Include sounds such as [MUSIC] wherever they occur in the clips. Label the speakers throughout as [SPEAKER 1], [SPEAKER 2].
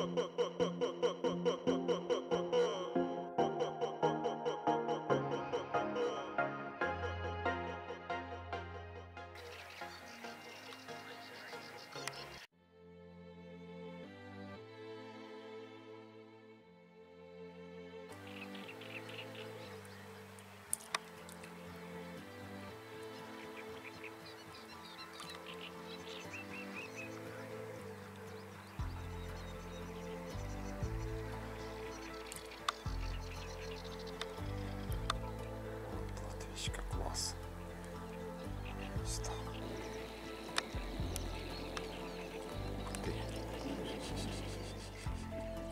[SPEAKER 1] Bye-bye. [LAUGHS]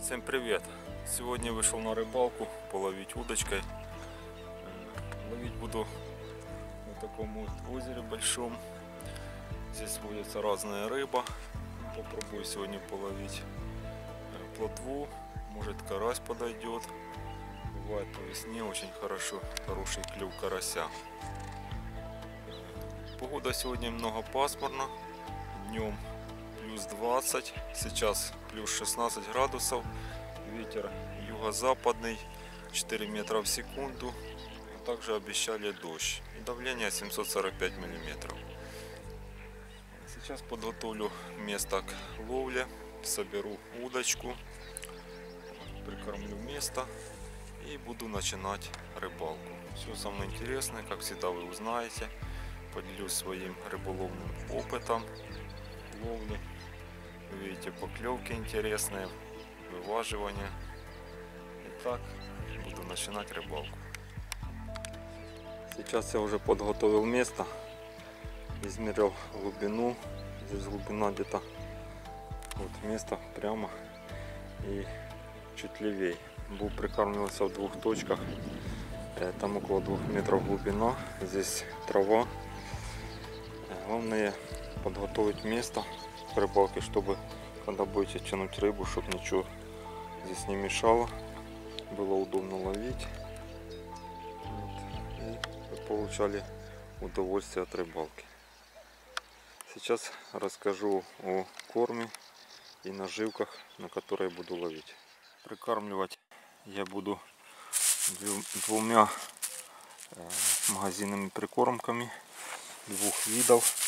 [SPEAKER 1] Всем привет! Сегодня вышел на рыбалку половить удочкой. Ловить буду на таком вот озере большом. Здесь водится разная рыба. Попробую сегодня половить э, плотву. Может карась подойдет. Бывает по весне очень хорошо, хороший клюв карася. Погода сегодня много пасмурно. Днем плюс 20, сейчас плюс 16 градусов. Ветер юго-западный 4 метра в секунду. А также обещали дождь. И давление 745 миллиметров. Сейчас подготовлю место к ловле. Соберу удочку. Прикормлю место и буду начинать рыбалку. Все самое интересное, как всегда вы узнаете. Поделюсь своим рыболовным опытом ловли. Видите, поклевки интересные, вываживание. Итак, буду начинать рыбалку. Сейчас я уже подготовил место, измерил глубину. Здесь глубина где-то вот место прямо и чуть левее. Був прикармливаться в двух точках. Там около двух метров глубина. Здесь трава. Главное подготовить место к рыбалке, чтобы когда будете тянуть рыбу, чтобы ничего здесь не мешало. Было удобно ловить. Вот. И получали удовольствие от рыбалки. Сейчас расскажу о корме и наживках, на которые буду ловить. Прикармливать я буду дву- двумя э, магазинными прикормками двух видов.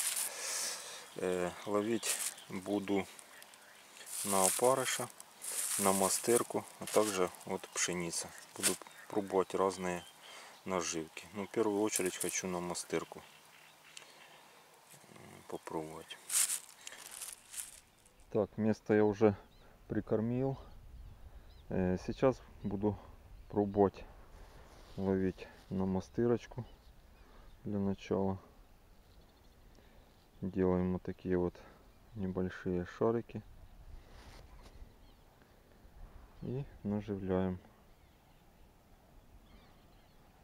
[SPEAKER 1] Ловить буду на опарыша, на мастырку, а также вот пшеница. Буду пробовать разные наживки. Но в первую очередь хочу на мастырку м, попробовать. Так, место я уже прикормил. Сейчас буду пробовать ловить на мастырочку для начала. Делаем вот такие вот небольшие шарики. И наживляем.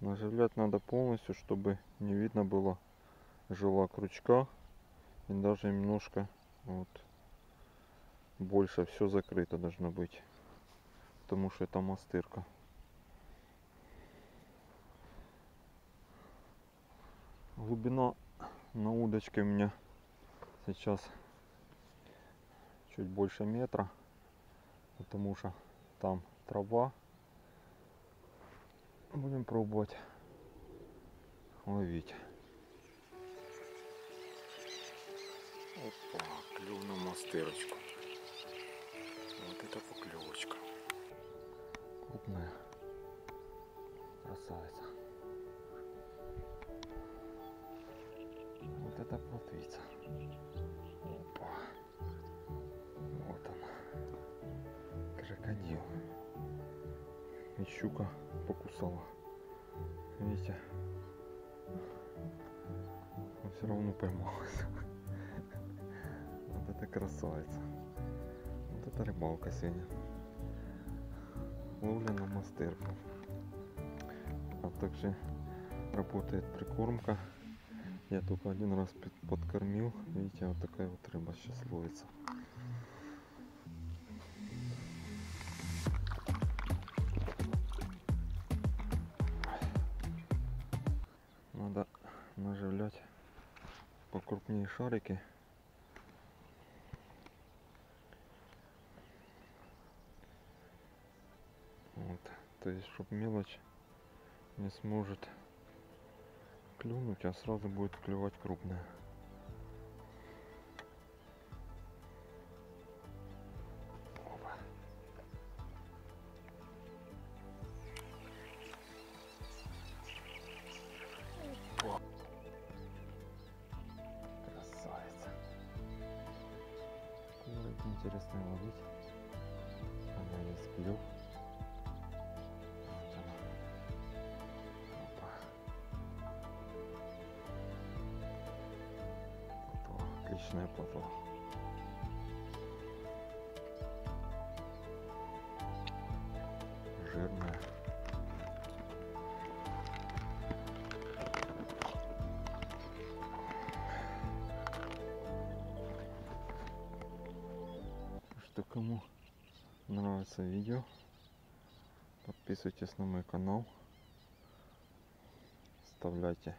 [SPEAKER 1] Наживлять надо полностью, чтобы не видно было жила крючка. И даже немножко вот больше все закрыто должно быть потому что это мастырка. Глубина на удочке у меня сейчас чуть больше метра, потому что там трава. Будем пробовать ловить. Опа, клюв на мастырочку. Вот это поклевочка крупная красавица. Это плотвица. Опа. Вот он. Крокодил. И щука покусала. Видите? Он все равно поймалась. [LAUGHS] Вот это красавица. Вот это рыбалка сегодня ловля на мастырку. А также работает прикормка. Я только один раз подкормил. Видите, вот такая вот рыба сейчас ловится. Надо наживлять покрупнее шарики. То есть, чтобы мелочь не сможет клюнуть, а сразу будет клювать крупная. Нравится видео, подписывайтесь на мой канал, оставляйте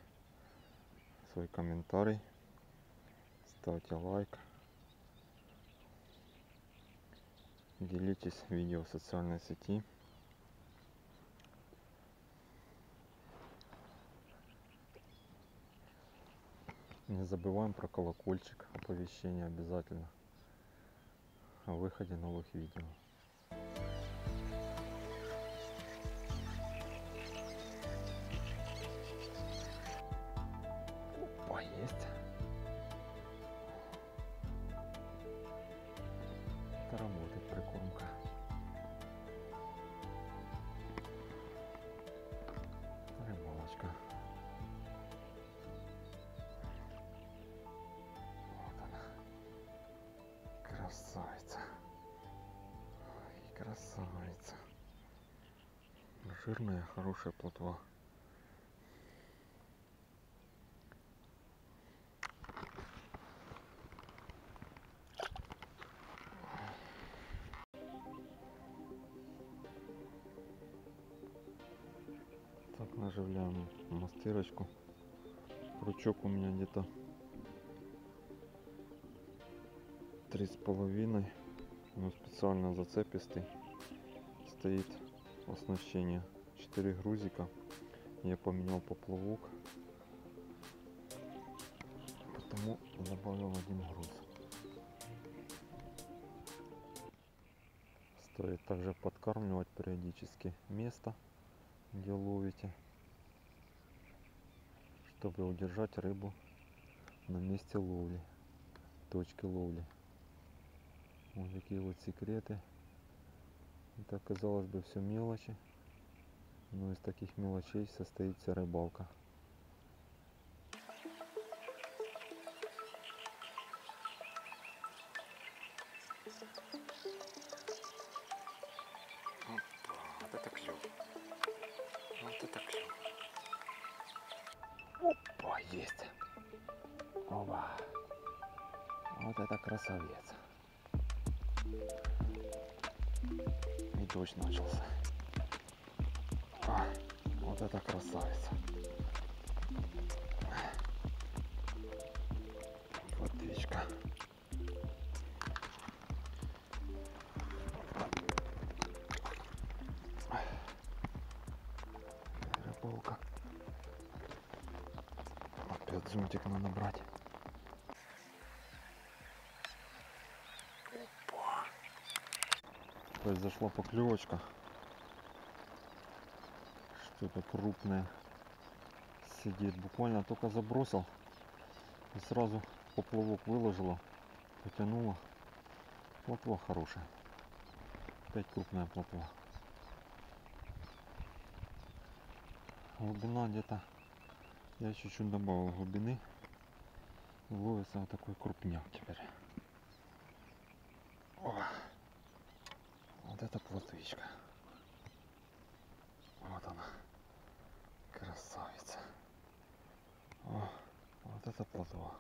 [SPEAKER 1] свой комментарий, ставьте лайк, делитесь видео в социальной сети. Не забываем про колокольчик оповещения обязательно о выходе новых видео. Жирная, хорошая плотва. Так, наживляем мастырочку. Крючок у меня где-то три с половиной. Но специально зацепистый. Стоит оснащение. 4 грузика. Я поменял поплавок. Потому добавил один груз. Стоит также подкармливать периодически место, где ловите, чтобы удержать рыбу на месте ловли, точке ловли. Вот такие вот секреты. Это казалось бы все мелочи, но из таких мелочей состоит вся рыбалка. Опа, вот это клюв. Вот это клюв. Опа, есть. Опа. Вот это красавец. И дождь начался. Плотвичка. Рыбалка. Опять зонтик надо брать. произошла поклевочка. Что-то крупное сидит. Буквально только забросил и сразу поплавок выложила, потянула. Плотва хорошая. Опять крупная плотва. Глубина где-то. Я чуть-чуть добавил глубины. Ловится вот такой крупняк теперь. О! Вот это плотвичка. Вот она. Красавица. О, вот это плотва.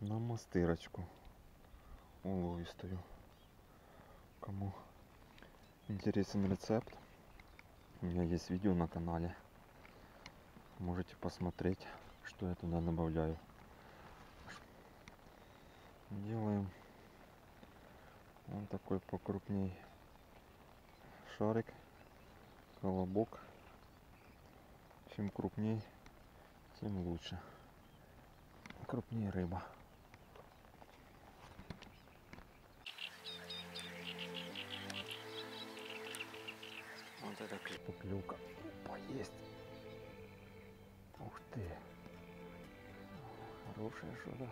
[SPEAKER 1] На мастырочку. Уловистую. Кому интересен рецепт, у меня есть видео на канале. Можете посмотреть, что я туда добавляю. Делаем он такой покрупней шарик, колобок. Чем крупней, тем лучше. Крупнее рыба. Вот это поклевка. Опа, есть. Ух ты. Хорошее что-то.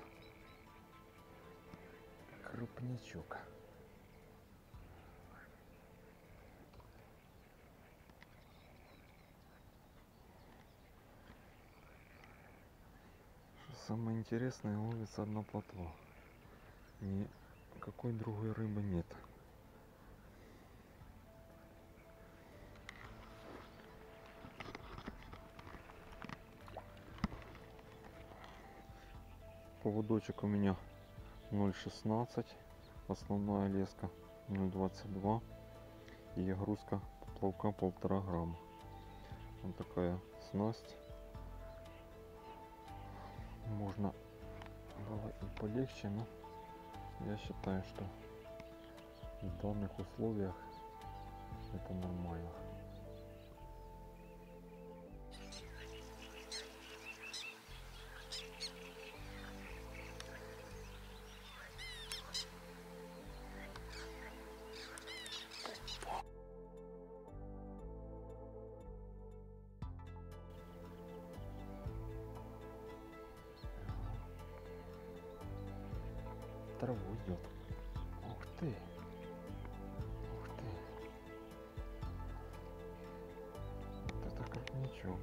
[SPEAKER 1] Что самое интересное, ловится одна плотва. Никакой другой рыбы нет. Поводочек у меня 0,16. Основная леска 0,22. И грузка поплавка полтора грамма. Вот такая снасть. Можно было и полегче, но я считаю, что в данных условиях это нормально. Траву идет. Ух ты! Ух ты! Вот это крупничок.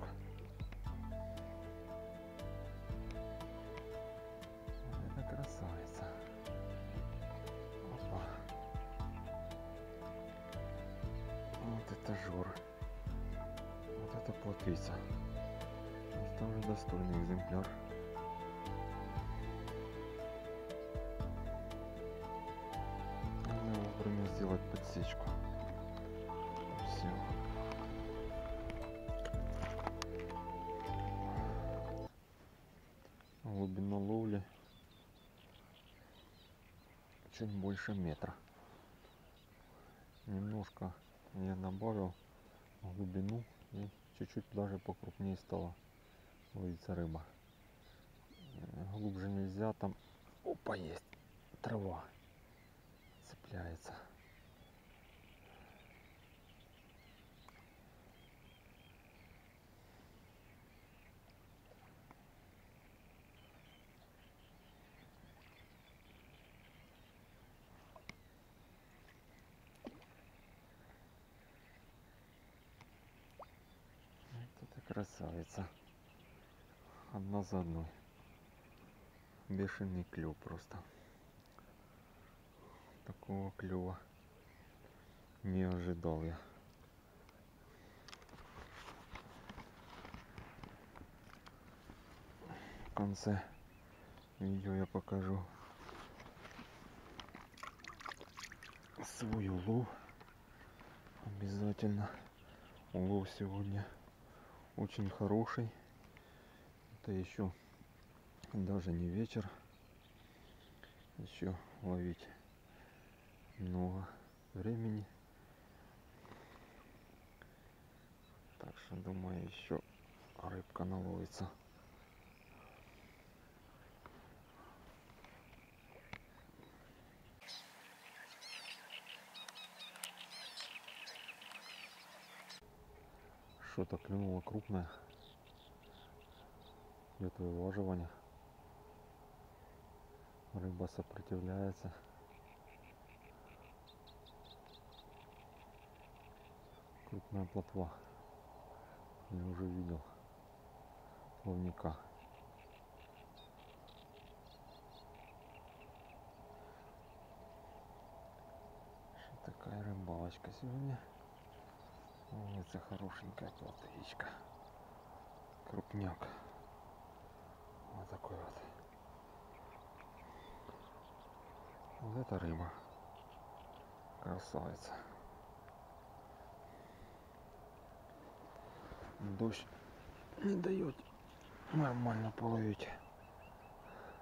[SPEAKER 1] Это красавица. Опа. Вот это жор. Вот это плотвица. Это уже достойный экземпляр. Сделать подсечку. Все. Глубина ловли чуть больше метра. Немножко я добавил глубину и чуть-чуть даже покрупнее стала ловиться рыба. Глубже нельзя, там опа есть трава цепляется. Красавица. Одна за одной. Бешеный клюв просто. Такого клюва не ожидал я. В конце видео я покажу свой улов. Обязательно. Улов сегодня очень хороший. Это еще даже не вечер. Еще ловить много времени. Так что думаю еще рыбка наловится. Что-то клюнуло крупное. Идет вываживание. Рыба сопротивляется. крупная плотва. Я уже видел плавника. Такая рыбалочка сегодня. Улица хорошенькая плотвичка. Крупняк. Вот такой вот. Вот это рыба. Красавица. Дождь не дает нормально половить.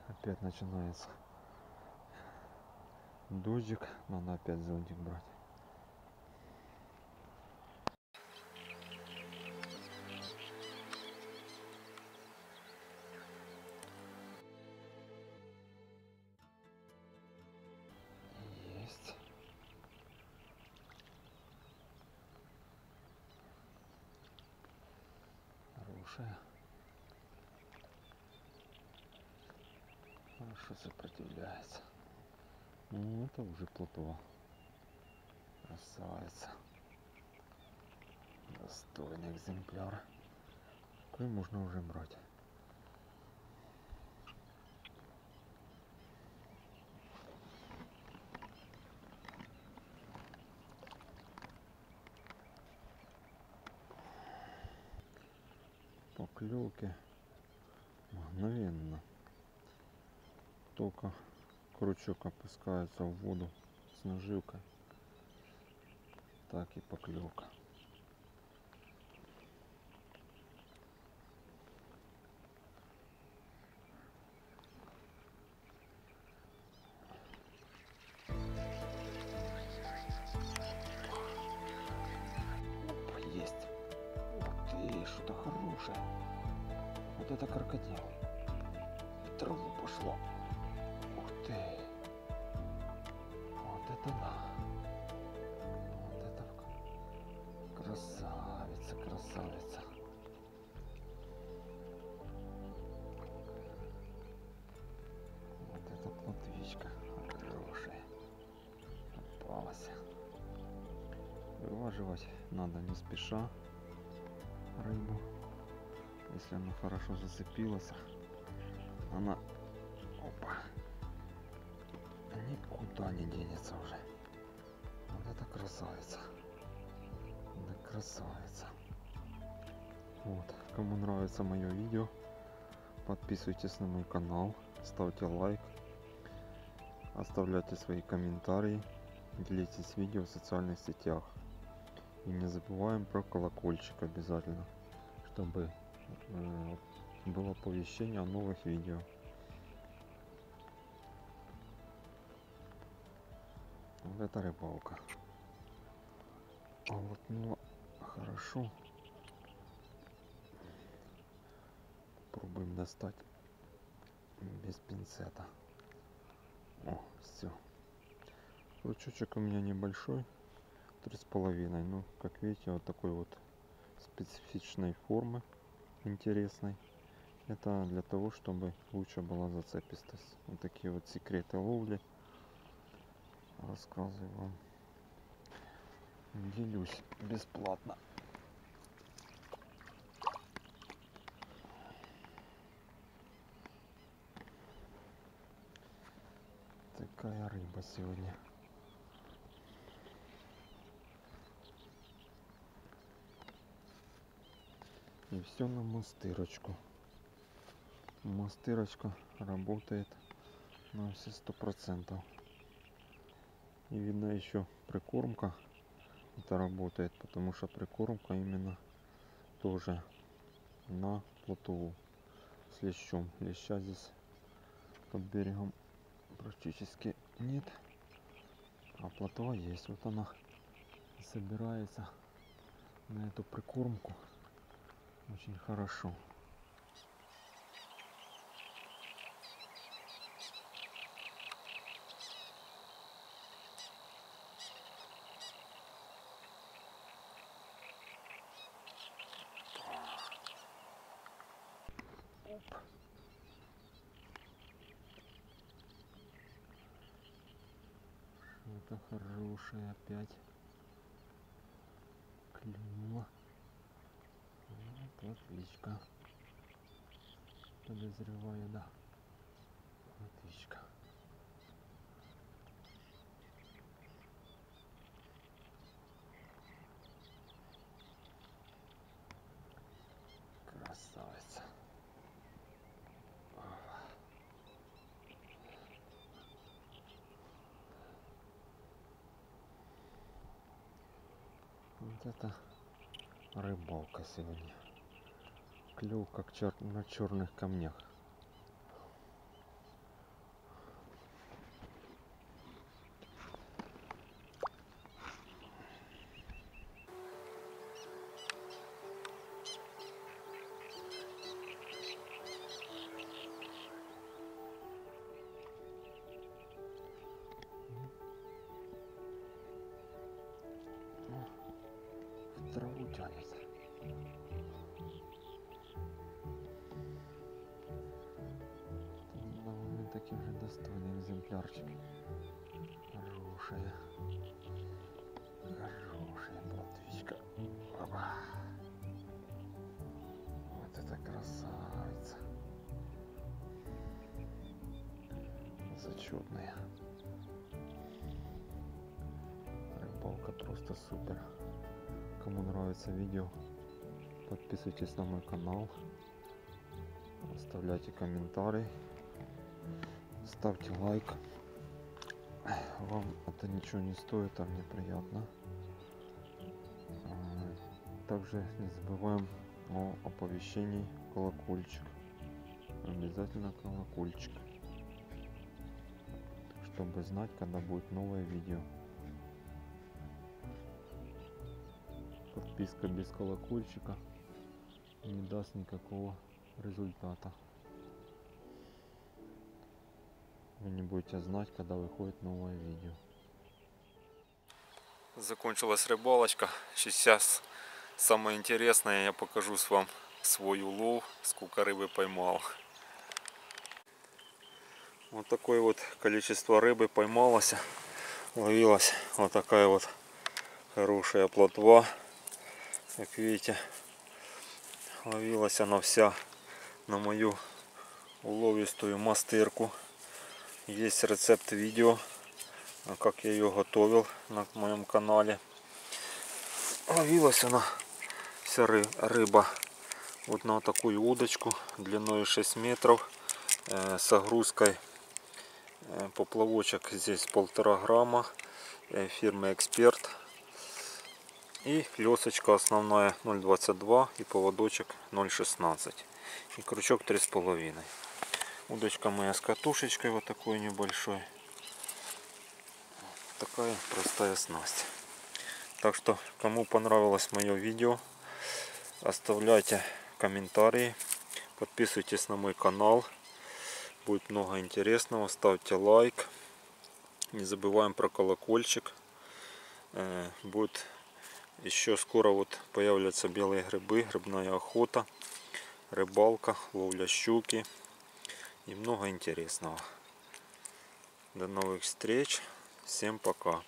[SPEAKER 1] Опять начинается дождик. Надо опять зонтик брать.
[SPEAKER 2] Хорошая. Хорошо сопротивляется. Ну, это уже плотва. Красавица. Достойный экземпляр. Какой можно уже брать. Поклевки мгновенно. Только крючок опускается в воду с наживкой, так и поклевка. Красавица. Вот это плотвичка хорошая. Попалась. Вываживать надо не спеша рыбу. Если она хорошо зацепилась, она опа, никуда не денется уже. Вот это красавица. Да красавица. Вот, кому нравится мое видео, подписывайтесь на мой канал, ставьте лайк, оставляйте свои комментарии, делитесь видео в социальных сетях. И не забываем про колокольчик обязательно, чтобы э, было оповещение о новых видео. Вот это рыбалка. А вот ну хорошо. Пробуем достать без пинцета. О, все. Крючочек у меня небольшой, три с половиной. Ну, как видите, вот такой вот специфичной формы, интересной. Это для того, чтобы лучше была зацепистость. Вот такие вот секреты ловли. Рассказываю вам. Делюсь бесплатно. Такая рыба сегодня. И все на мастырочку. Мастырочка работает на все сто процентов. И видно еще прикормка это работает, потому что прикормка именно тоже на плотву с лещом. Леща здесь под берегом практически нет, а плотва есть. Вот она собирается на эту прикормку очень хорошо. Оп. Что-то хорошее опять клюнуло. Вот отличка. Подозреваю, да. Отличка. Красавица. Это рыбалка сегодня. Клюв как чер... на черных камнях. Но он таки уже достойный экземплярчик. Хорошая. Хорошая платвичка. Опа. Вот это красавица. Зачетная. Рыбалка просто супер. Кому нравится видео, подписывайтесь на мой канал. Оставляйте комментарий. Ставьте лайк. Вам это ничего не стоит, а мне приятно. А, Также не забываем о оповещении колокольчик. Обязательно колокольчик. Чтобы знать, когда будет новое видео. Подписка без колокольчика не даст никакого результата. Вы не будете знать, когда выходит новое видео.
[SPEAKER 1] Закончилась рыбалочка. Сейчас самое интересное, я покажу с вам свой улов, сколько рыбы поймал. Вот такое вот количество рыбы поймалось. Ловилась вот такая вот хорошая плотва. Как видите, ловилась она вся на мою уловистую мастырку. Есть рецепт видео, как я ее готовил на моем канале. Ловилась она вся ры- рыба вот на такую удочку длиной 6 метров э, с огрузкой э, поплавочек здесь полтора грамма э, фирмы Эксперт и лесочка основная 0,22 и поводочек 0,16 и крючок 3,5 удочка моя с катушечкой вот такой небольшой. Такая простая снасть. Так что кому понравилось мое видео оставляйте комментарии подписывайтесь на мой канал. Будет много интересного ставьте лайк. Не забываем про колокольчик. Э, будет еще скоро вот появляются белые грибы грибная охота рыбалка ловля щуки и много интересного до новых встреч. Всем пока